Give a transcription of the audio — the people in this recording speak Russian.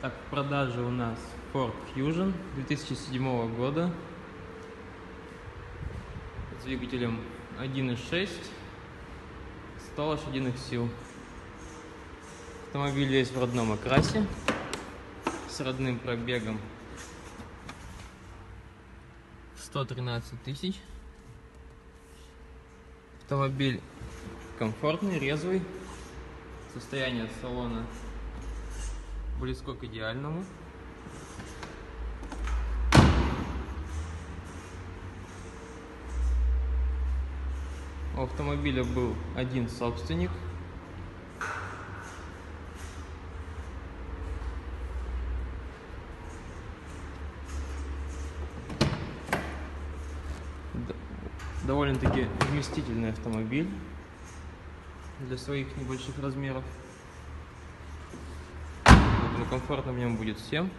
Так, в продаже у нас Ford Fusion 2007 года с двигателем 1.6, 100 лошадиных сил. Автомобиль весь в родном окрасе, с родным пробегом 113 тысяч. Автомобиль комфортный, резвый. Состояние салона близко к идеальному. У автомобиля был один собственник. Довольно-таки вместительный автомобиль для своих небольших размеров. Комфортно в нем будет всем.